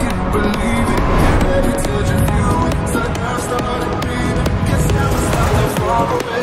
Believe it, every touch of you, it's like I'm starting breathing. Guess I was not that far away.